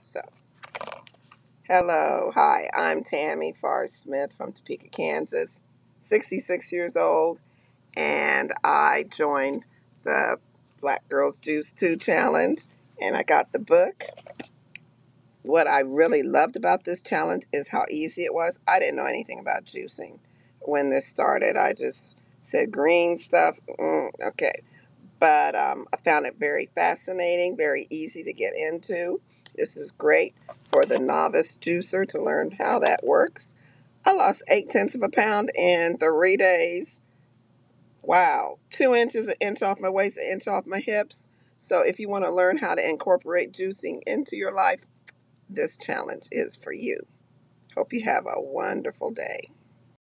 So, hello, hi, I'm Tami Farr Smith from Topeka, Kansas, 66 years old, and I joined the Black Girls Juice Too challenge, and I got the book. What I really loved about this challenge is how easy it was. I didn't know anything about juicing when this started. I just said green stuff, mm, okay. but um, I found it very fascinating, very easy to get into. This is great for the novice juicer to learn how that works. I lost eight tenths of a pound in three days. Wow, two inches, an inch off my waist, an inch off my hips. So, if you want to learn how to incorporate juicing into your life, this challenge is for you. Hope you have a wonderful day.